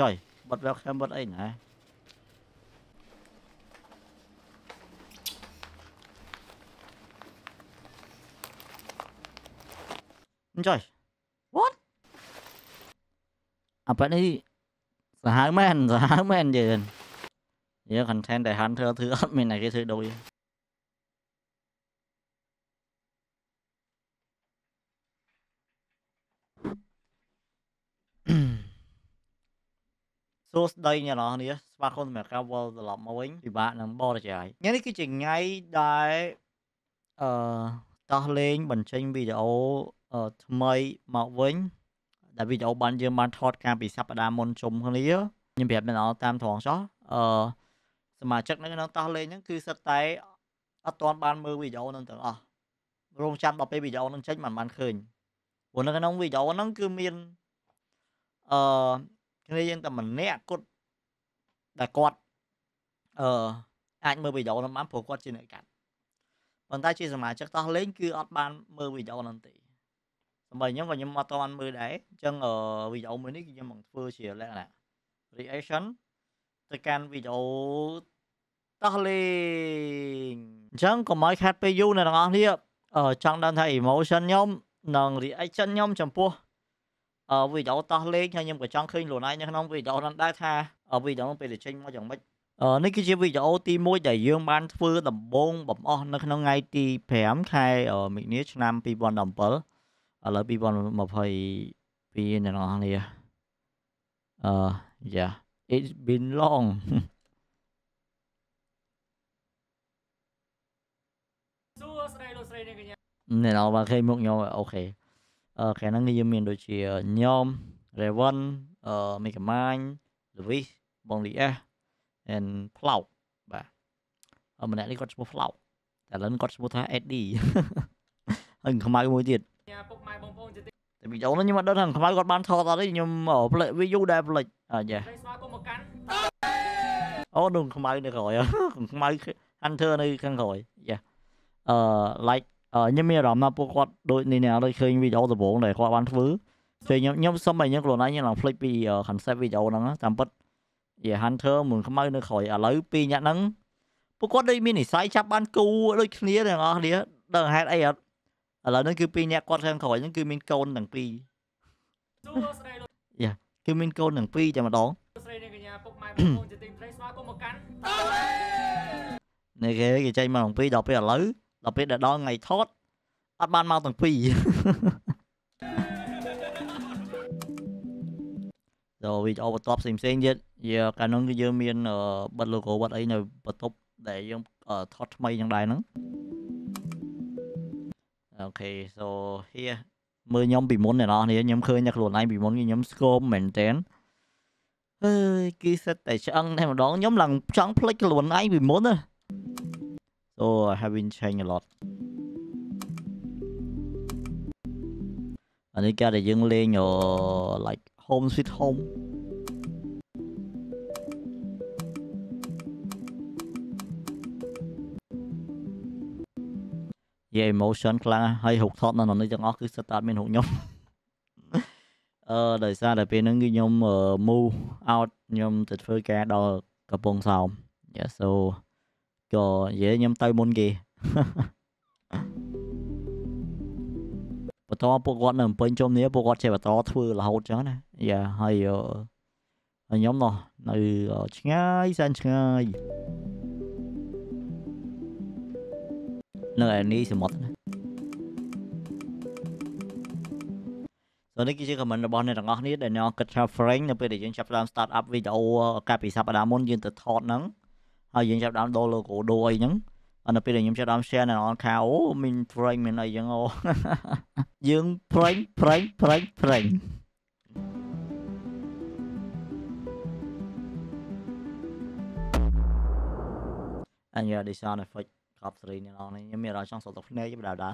ចុយបិទ webcam បិទអីណែចុយ what អាប៉ានេះសាហាវមែនសាហាវមែនយើងយើង content ដែល Hunter ធ្វើអត់មានតែគេធ្វើដូច សួស្តីអ្នកនរគ្នាស្វាគមន៍សម្រាប់ការវល់ត្រឡប់មកវិញពិបាកនឹងបរិយាយថ្ងៃនេះគឺជាថ្ងៃដែលអឺតោះលេងបញ្ចេញវីដេអូថ្មីមកវិញដែលវីដេអូបានយើងបានថតកាលពីសប្តាហ៍មុនជុំគ្នាខ្ញុំប្រាប់អ្នកនរតាមត្រង់ចោះអឺសមាជិកនៅក្នុងតោះលេងហ្នឹងគឺសិតតែអត់ទាន់បានមើលវីដេអូហ្នឹងទាំងអស់រងចាំដល់ពេលវីដេអូហ្នឹងចេញមិនបានឃើញព្រោះនៅក្នុងវីដេអូហ្នឹងគឺមានអឺ គ្នាយើងតែម្នាក់គត់ដែលគាត់អឺអាចមើលវីដេអូហ្នឹងបានព្រោះគាត់ជាអ្នកកាត់ប៉ុន្តែជាសមាជិកតោះលេងគឺអត់បានមើលវីដេអូហ្នឹងទេសម្រាប់ខ្ញុំក៏ខ្ញុំអត់ទាន់មើលដែរអញ្ចឹងវីដេអូមួយនេះគឺខ្ញុំនឹងធ្វើជាលក្ខណៈ reaction ទៅកាន់វីដេអូតោះលេងអញ្ចឹងកុំឲ្យខាត់ពេលយូរអ្នកទាំងអស់គ្នាចង់ដឹងថា emotion ខ្ញុំនិង reaction ខ្ញុំចំពោះអឺ វីដេអូតោះលេងហើយខ្ញុំក៏ចង់ឃើញខ្លួនឯងនៅក្នុងវីដេអូនោះដែរថាវីដេអូនោះពេលទៅចេញមកយ៉ាងម៉េចអឺនេះគឺជាវីដេអូទី1ដែលយើងបានធ្វើដំបូងបំអស់នៅក្នុងថ្ងៃទី5ខែមិនិនាឆ្នាំ2017ឥឡូវ2022អ្នកនរគ្នាអឺ yeah it's been long សួស្តីលោកស្រីអ្នកកញ្ញាអ្នកនរបានឃើញមុខខ្ញុំអូខេអឺ ខាងហ្នឹងគឺយើងមានដូចជាខ្ញុំ Raven អឺ Megamind Luis បង Lies and Flow បាទអឺម្នាក់នេះគាត់ឈ្មោះ Flow តែឥឡូវគាត់ឈ្មោះថា Eddie ហើយខ្មៅមួយទៀតញាពុកម៉ែបងប្អូនជាទីតែវីដេអូនេះខ្ញុំអត់ដឹងថាខ្មៅគាត់បានថតអត់ទេខ្ញុំផ្លេចវីយូដែរផ្លេចអឺយ៉ាស្រីស្វាគមន៍មកកាន់អូនោះខ្មៅនៅក្រោយខ្មៅ Hunter នៅខាងក្រោយយ៉ាអឺ like ខ្ញុំមានអារម្មណ៍ថាពួកគាត់ដូចនេះអ្នកដូចឃើញវីដេអូដំបូងដែលគាត់បានធ្វើពេលខ្ញុំខ្ញុំសុំឲ្យខ្ញុំខ្លួនឯងខ្ញុំឡើង flick ពី concept វីដេអូហ្នឹងតាមពិតជា Hunter មួយខ្មៅនៅក្រោយឥឡូវពីរអ្នកហ្នឹងពួកគាត់ដូចមាននិស័យចាប់បានគូដូចគ្នាទាំងអស់គ្នាដឹងហេតុអីអត់ឥឡូវហ្នឹងគឺពីរអ្នកគាត់ខាងក្រោយហ្នឹងគឺមានកូនទាំងពីរសួស្តីលោកគឺមានកូនទាំងពីរតែម្ដងស្រីអ្នកកញ្ញាពុកម៉ែបងប្អូនជាទីស្រីស្វាគមន៍មកកាន់នេះគេគេចេញមកទាំងពីរដល់ពេលឥឡូវ ដល់ពេលដល់ថ្ងៃថតអត់បានមកទាំងពីរចូលវីដេអូបន្ទាប់ផ្សេងផ្សេងទៀតយើកាលនោះគឺយើងមានបិទ logo បិទអីនៅបន្ទប់ដែលយើងថតថ្មីយ៉ាងដែរហ្នឹងអូខេ so here មើលខ្ញុំពីមុនអ្នកនរគ្នាខ្ញុំឃើញតែខ្លួនឯងពីមុនគឺខ្ញុំស្គមមែនតើអើយគឺសិតតែឆ្អឹងតែម្ដងខ្ញុំឡើងចង់ភ្លេចខ្លួនឯងពីមុនណា so I have been changed a lot អានេះការដែលយើងលេង like home sweet home យេ emotion ខ្លាំងហើយរូបថតនៅក្នុងនេះទាំងអស់គឺសិតតែអត់មានរូបខ្ញុំអឺដោយសារតែពេលហ្នឹងគឺខ្ញុំ move out ខ្ញុំទៅធ្វើការដល់កំពង់សោម Yeah so ក៏និយាយខ្ញុំទៅមុនគេបន្តពួកគាត់នៅភ្នំពេញជុំនេះពួកគាត់ចេះបន្តធ្វើរហូតចឹងណាយ៉ាហើយហើយខ្ញុំនោះនៅឆ្ងាយសែនឆ្ងាយនៅឯនេះសមុទ្រណាសូនេះគឺជា comment របស់អ្នកទាំងអស់គ្នាដែលអ្នកគិតថា frame នៅពេលដែលយើងចាប់ផ្ដើម start up វីដេអូកាលពីសប្តាហ៍មុនយើងទៅថតហ្នឹង ហើយយើងចាប់ផ្ដើមដូរ logo ដូរអីហ្នឹងអនៅពេលដែលខ្ញុំចាប់ដើម share នៅអនខាអូមាន frame មានអីចឹងអូយើង frame frame frame frame អញ្ញា design effect កប់ស្រីនេះអនខ្ញុំមានអារម្មណ៍ចង់សល់ទៅភ្នែកបដាដា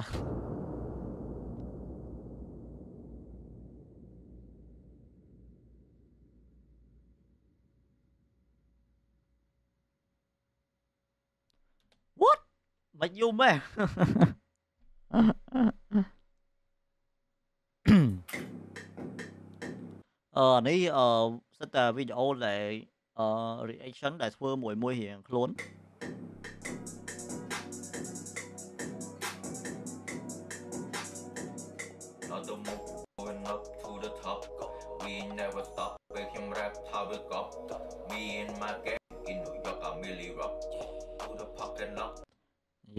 What មិនយំទេអអឺនេះអឺសិតតែវីដេអូដែលអឺ reaction ដែលធ្វើមួយមួយរៀងខ្លួន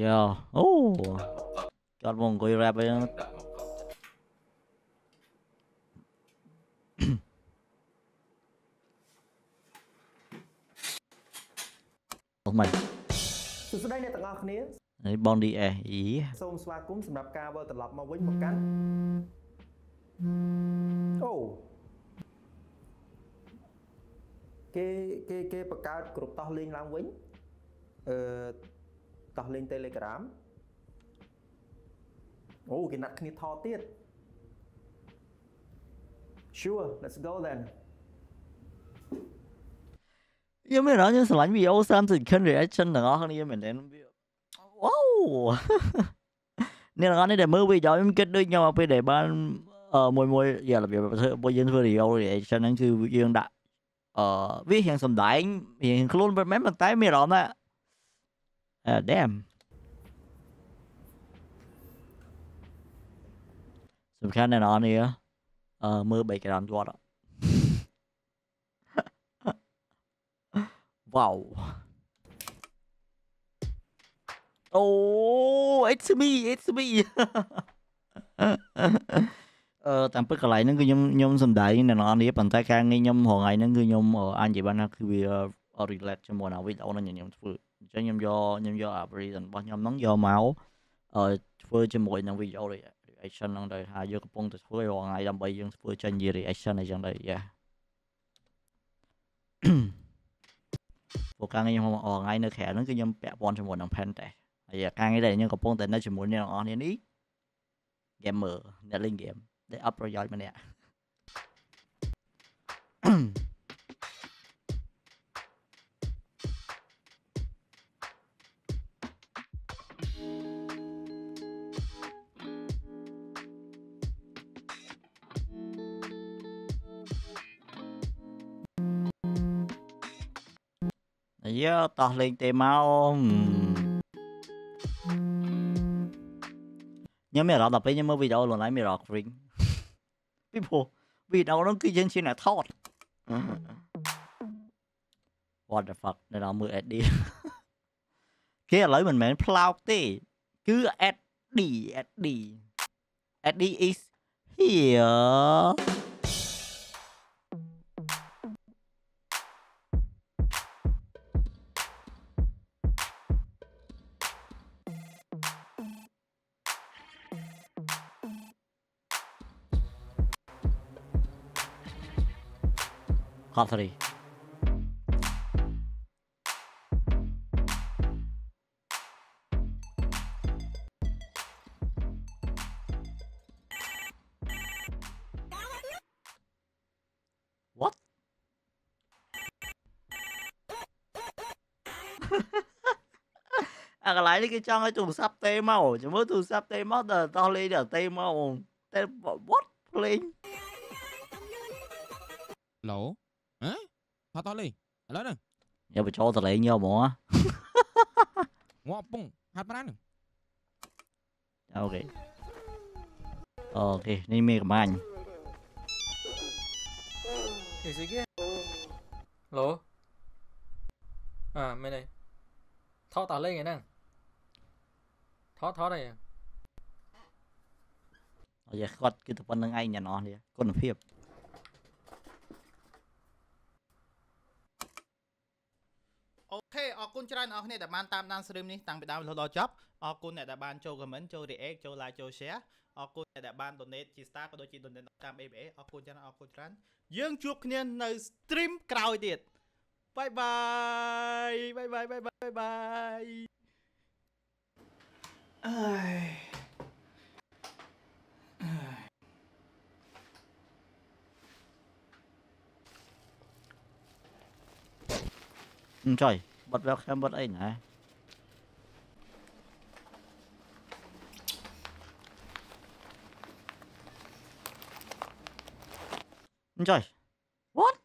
យ៉ាអូ That my fuck, គាត់មកអង្គុយ rap អីហ្នឹង that my fuck. អស់មិនសួស្តីអ្នកទាំងអស់គ្នានេះបង DS អីសូមស្វាគមន៍សម្រាប់ការវិលត្រឡប់មកវិញមកកាន់អូគេគេគេបង្កើតក្រុមតោះលេងឡើងវិញអឺ តោះលេង Telegram អូគេណាត់គ្នាថតទៀត Sure let's go then ខ្ញុំមានអារម្មណ៍ខ្ញុំស្រឡាញ់វីដេអូ30 second reaction ទាំងអស់គ្នាមែនទែនវាវ៉ាវអ្នកទាំងអស់នេះដែលមើលវីដេអូខ្ញុំគិតដូចខ្ញុំមកពេលដែលបានអឺមួយមួយយ៉ារបៀបធ្វើបើយើងធ្វើ video reaction ហ្នឹងគឺយើងដាក់អឺវារៀងសំដែងរៀងខ្លួនមិនមែនប៉ុន្តែមានអារម្មណ៍ថា អឺ damn សំខាន់ណាស់អ្នកនរនេះអឺមើល background គាត់អ Wow. Oh, it's me, it's me. អឺតាមពិតកន្លែងហ្នឹងគឺខ្ញុំខ្ញុំសំដែងនៅក្នុងនេះប៉ុន្តែការងារខ្ញុំរងថ្ងៃហ្នឹងគឺខ្ញុំអឺអាចនិយាយបានថាគឺវា relate ជាមួយនឹងវីដេអូហ្នឹងខ្ញុំធ្វើ អញ្ចឹងខ្ញុំយកខ្ញុំយក algorithm របស់ខ្ញុំហ្នឹងយកមកអឺធ្វើជាមួយនឹងវីដេអូ reaction ហ្នឹងដោយថាយើងកំពុងតែធ្វើរាល់ថ្ងៃដើម្បីយើងធ្វើចេញជា reaction អីចឹងដែរ yeah ព្រោះការងារខ្ញុំអស់ថ្ងៃនៅក្រៅហ្នឹងគឺខ្ញុំពាក់ព័ន្ធជាមួយនឹង pen test ហើយការងារដែលខ្ញុំកំពុងតែនៅជាមួយអ្នកទាំងអស់គ្នានេះ gamer អ្នកលេង game ដែលអត់ប្រយោជន៍ម្នាក់យ៉ា តោះលេងទេមកខ្ញុំមានអារម្មណ៍ដល់ពេលខ្ញុំមើលវីដេអូលនឡាញមានអារម្មណ៍ cringe ពីព្រោះវីដេអូហ្នឹងគឺយើងជាអ្នកថត What the fuck នៅដល់មើល SD គេឥឡូវមិនមែនផ្លោកទេ គឺ SD SD SD is here ខប់ស្រី What អាកន្លែងនេះគេចង់ឲ្យទូរស័ព្ទទេមកចាំមើលទូរស័ព្ទទេមកដល់តោះលេងដល់ទេមកហ្មងតែ what ភ្លេ ងឡូហ៎ថតតលេឥឡូវហ្នឹងយកបញ្ចូលតលេងយកហ្មងងាប់ពងហាត់ប្រានហ្នឹងអូខេអូខេនេះមានកម្មាញ់និយាយស្អីគេឡូអើមែនទេថតតលេងឯហ្នឹងថតថតអីអយាគាត់គឺតែប៉ុណ្្នឹងឯងអ្នកនរនេះគុណភាព អូខេអរគុ ណច្រើនអ្នកនរគ្នាដែលបានតាមដាន stream នេះតាំងពីដើមរហូតដល់ចប់អរគុណអ្នកដែលបានចូល comment ចូល react ចូល like ចូល share អរគុណអ្នកដែលបាន donate ជា star ក៏ដូចជា donate តាម ABA អរគុណច្រើនអរគុណច្រើនយើងជួបគ្នានៅ stream ក្រោយទៀតបាយបាយបាយបាយបាយបាយបាយអើយអឺចុយ បិទ webcam បិទអីណែអឺចុយ What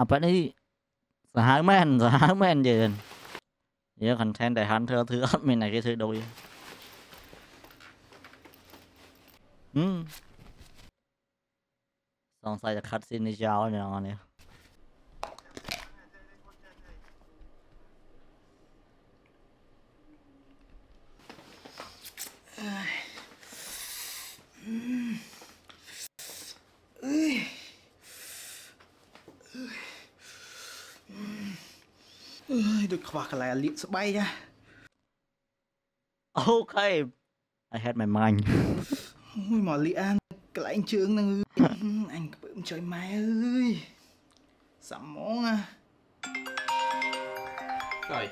អាប៉ែនេះសាហាវមែនសាហាវមែនយើងយើង content ដែល Hunter ធ្វើអត់មានតែគេធ្វើដូចហឹមសង្ស័យតែ cut scene នេះចោលអ្នកនរនេះ អើយដូច ខ្វះកន្លែងលាកស្បែកណា Okay I had my mind អូយមកលាកអានកន្លែងជើងហ្នឹងអញក្ពើមចុយម៉ែអើយសាំហ្មងណាចុយ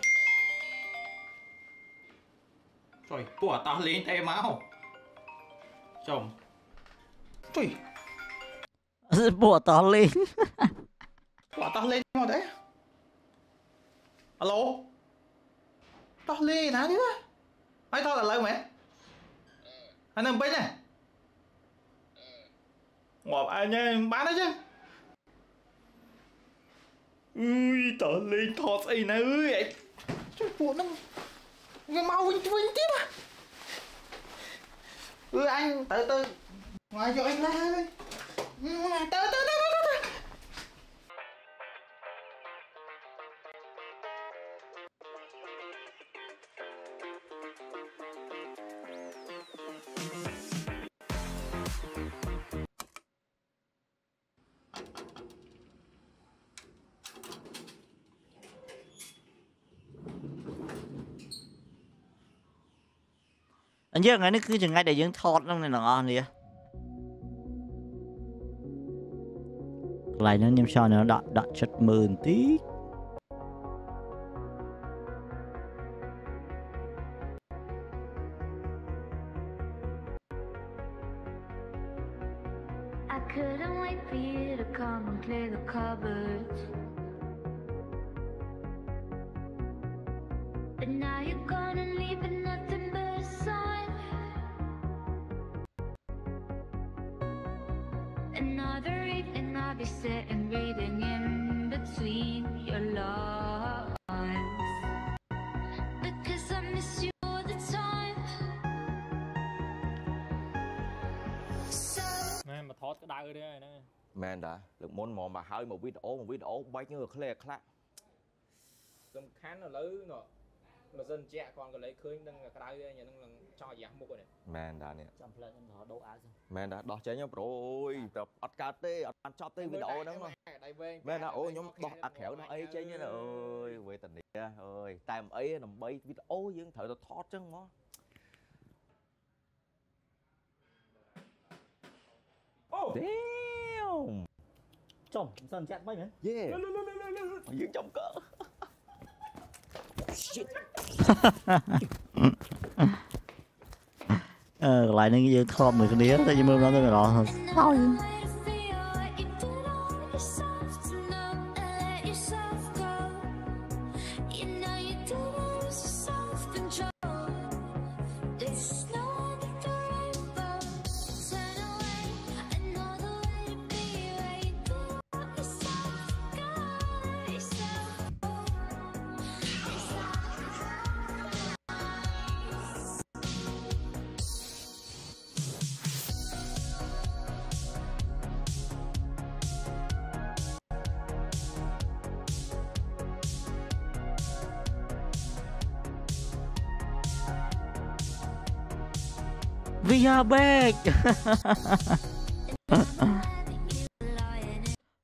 ចុយពួកអត់តោះលេងទេមកចំចុយពួកអត់តោះលេងពួកអត់តោះលេងមកទេ អាឡូតោះលេងណានេះណាហើយថតឥឡូវមែនហើយនៅពេញណាងាប់អញហ្នឹងបានអីចឹងអើយតោះលេងថតស្អីនៅអើយជួយពួកហ្នឹងវាមកវិញវិញទៀតណាអឺអញទៅទៅមកយកអញណាហើយទៅទៅទៅ អញ្ចឹងថ្ងៃនេះគឺចង្អាច់ដែលយើងថតហ្នឹងអ្នកនរអស់នេះកន្លែងហ្នឹងខ្ញុំចង់នៅដាក់ដាក់ចិត្តមើលបន្តិច sitting reading in between your lines. Because I miss you all the time. So ណែមកថតក្តៅទេហ្នឹងមែនតាលើកមុនមកមកហើយមកវីដេអូមកវីដេអូបាច់ងើក្លែខ្លះសំខាន់ឥឡូវនោះម៉ាស៊ីនជែកគាត់ក៏លេខឃើញនឹងក្តៅទេញ៉ាំនឹងនឹង ចង់រយះមុខនេះមែនតានេះចាំផ្លែខ្ញុំថតដូរអាសមែនតាដោះចេញប្រូអើយតែអត់កើតទេអត់បានចប់ទេវីដេអូហ្នឹងមកដៃវែងមែនតាអូខ្ញុំដោះអាក្រៅដោះអីចេញណាអើយវេទនាអើយតែមិនអីដើម្បីវីដេអូយើងត្រូវតែថតចឹងមកអូ Damn ចំមិនសិនចាក់មិនមែន Yeah យើងចំកើ អឺកន្លែងហ្នឹងយើងធ្លាប់មួយគ្នាតែយើងមើលម្ដងទៅម្ដង And there's no We are back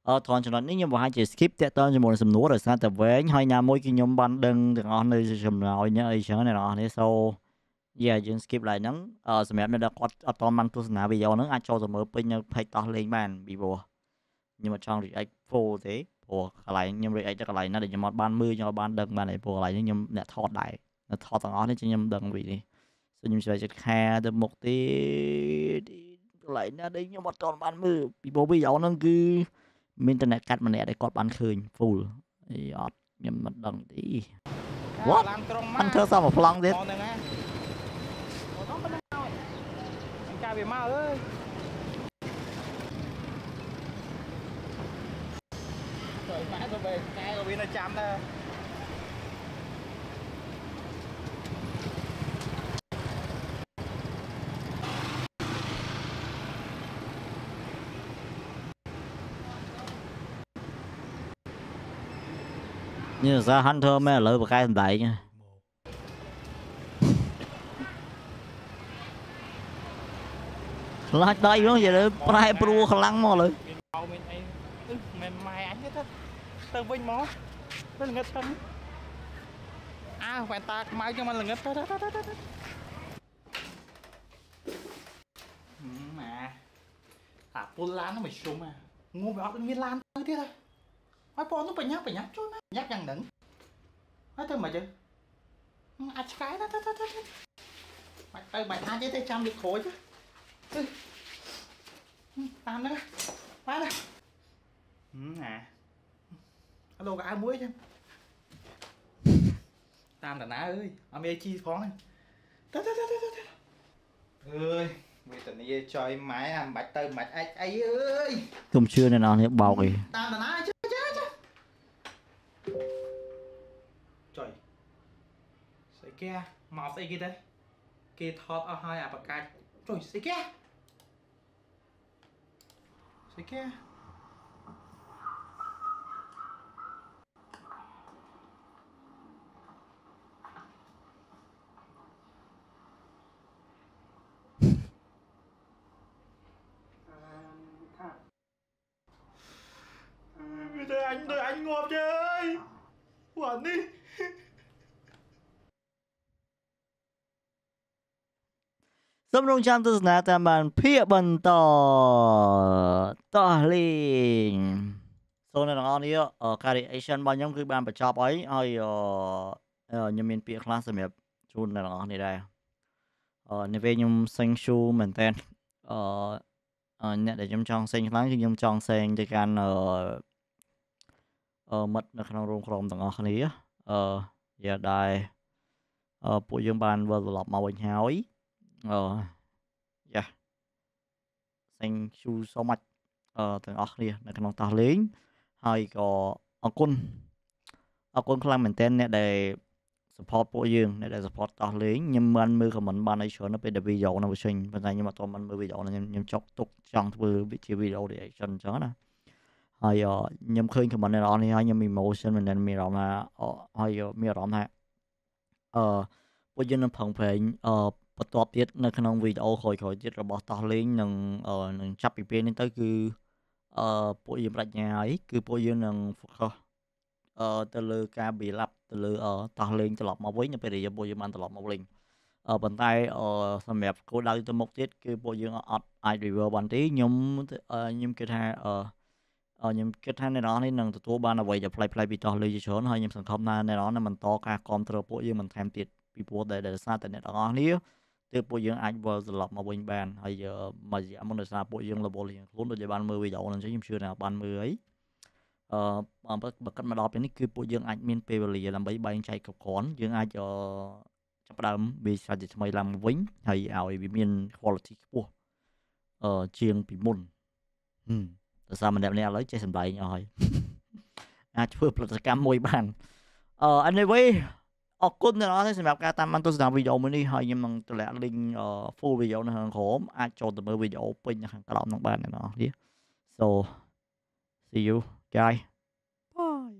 អត់ថនចំណុចនេះខ្ញុំបង្ហាញជា skip តាក់ទងជាមួយនឹងសំណួរដោយសារតែវែងហើយណាមួយគឺខ្ញុំបានដឹងទាំងអស់នៅចំណោយនេះអីចឹងអ្នកនរនេះ so yeah យើង skip ឡើងហ្នឹងអឺសម្រាប់អ្នកដែលគាត់អត់តបានទស្សនាវីដេអូហ្នឹងអាចចូលទៅមើលពេញនៅ page តោះលេងបានពីព្រោះខ្ញុំអត់ចង់ react full ទេព្រោះកន្លែងខ្ញុំ react ទៅកន្លែងណាដែលខ្ញុំអត់បានមើលខ្ញុំអត់បានដឹងបានឯព្រោះកន្លែងនេះខ្ញុំអ្នកថតដែរអ្នកថតទាំងអស់នេះខ្ញុំដឹងវីនេះ so ខ្ញុំឆ្លៃចិត្តខាទៅមុខទៀតកន្លែងណាដែលខ្ញុំអត់តបានមើលពីព្រោះវីដេអូហ្នឹងគឺមានតែអ្នកកាត់ម្នាក់ដែលគាត់បានឃើញ full អីអត់ខ្ញុំមិនដឹងទេ What? ឡានក្រុងមកបានធ្វើសមមួយប្លង់ទៀតមកហ្នឹងណាអូនប៉ុណ្ណឹងហើយអញកាវាមកអើយយម៉ែទៅបែកកែក៏វានៅចាំដែរ như là sao Hunter mới là lợi và cái thằng đại nha ខ្លាចដៃនោះនិយាយទៅប្រែព្រួខ្លាំងមកលើមានបោមានអីអឺមិនម៉ែអញទេទៅទៅវិញមកទៅល្ងឹតទៅអើវ៉ែនតាខ្មៅ ហើយហើយបងនោះបញ្ញាបញ្ញាជួយណាញាក់យ៉ាងហ្នឹងហើយទៅមកចឹងអាចឆ្កែទៅទៅទៅទៅបាច់ទៅបាច់អាចទេចាំលិខក្រូចទៅតាមហ្នឹងបានណាណាអឡូក៏អាវមួយចឹងតាមតាណាអើយអត់មានជីផងទៅទៅទៅទៅទៅអើយវេទនាចយម៉ែអាមិនបាច់ទៅមិនបាច់អាចអីអើយកុំជឿអ្នកនរនេះបោកអីតាមតាណាចុះ ស្អីគេមកស្អីគេទៅគេថតអស់ហើយអាបកាច់ចុយស្អីគេស្អីគេទៅអញទៅអញងាប់ជើយពួកនេះ សូមរងចាំទស្សនាតាមបានភាគបន្តតោះលេងសូមអ្នកទាំងអស់នេះអឺ reaction របស់ខ្ញុំគឺបានបញ្ចប់ហើយហើយអឺខ្ញុំមានពាក្យខ្លះសម្រាប់ជូនអ្នកទាំងអស់នេះដែរអឺនេះវិញខ្ញុំសេងឈូមែនតើអឺអឺអ្នកដែលខ្ញុំចង់សេងខ្លាំងគឺខ្ញុំចង់សេងទៅកាន់អឺអឺមិត្តនៅក្នុងរោងក្រុមទាំងអស់គ្នាអឺយ៉ាដែរអឺពួកយើងបានវិលត្រឡប់មកវិញហើយ អឺយ៉ា thank you so much អឺទាំងអស់គ្នានៅក្នុងតោះលេងហើយក៏អរគុណអរគុណខ្លាំងមែនទែនអ្នកដែល support ពួកយើងអ្នកដែល support តោះលេងខ្ញុំបានមើល comment បានឲ្យច្រើននៅពេលដែលវីដេអូនោះវាចេញប៉ុន្តែខ្ញុំអត់ទាន់បានមើលវីដេអូនោះខ្ញុំខ្ញុំចុកទុកចង់ធ្វើវាជាវីដេអូ reaction អញ្ចឹងណាហើយអខ្ញុំឃើញ comment អ្នកនរនេះហើយខ្ញុំ emotion មែនទែនមានអារម្មណ៍ថាអហើយមានអារម្មណ៍ថាអឺពួកយើងនឹងប្រឹងប្រែងអឺ បន្ទាប់ទៀតនៅក្នុងវីដេអូក្រោយៗទៀតរបស់តោះលេងនឹងអឺនឹងចាប់ពីពេលនេះទៅគឺអឺពួកយើងបញ្ញាហើយគឺពួកយើងនឹង focus អឺទៅលើការ build up ទៅលើអឺតោះលេងត្រឡប់មកវិញនៅពេលដែលយើងពួកយើងបានត្រឡប់មកវិញអឺប៉ុន្តែអឺសម្រាប់គោលដៅទៅមុខទៀតគឺពួកយើងអត់អាច river បានទេខ្ញុំខ្ញុំគិតថាអឺអឺខ្ញុំគិតថាអ្នកនរនេះនឹងទទួលបានអ្វីដែលប្លែកៗពីតោះលេងជាច្រើនហើយខ្ញុំសង្ឃឹមថាអ្នកនរនឹងបន្តការគ្រប់គ្រងពួកយើងបន្ថែមទៀតពីព្រោះដែលដោយសារតែអ្នកទាំងអស់គ្នា ទើបពួកយើងអាចវិលត្រឡប់មកវិញបានហើយមួយរយៈមុនដោយសារពួកយើងលបលរៀងខ្លួនដូចជាបានមើលវីដេអូហ្នឹងអញ្ចឹងខ្ញុំជឿថាបានមើលហើយអឺបើបើគិតមកដល់ពេលនេះគឺពួកយើងអាចមានពេលវេលាដើម្បីបែងចែកគ្រប់គ្រាន់យើងអាចអឺចាប់ផ្ដើមវាសាជាថ្មីឡើងមកវិញហើយឲ្យវាមាន quality ខ្ពស់អឺជាងពីមុនហឹមដោយសារម្នាក់ម្នាក់ឥឡូវចេះសម្ដែងអស់ហើយអាចធ្វើផលិតកម្មមួយបានអឺ anyway អរគុណអ្នកនរសម្រាប់ការតាមបានទស្សនាវីដេអូមួយនេះហើយខ្ញុំនឹងតម្លាក់ link full video នៅខាងក្រោមអាចចូលទៅមើលវីដេអូពេញនៅខាងក្រោមនឹងបានអ្នកនរនេះ so see you guys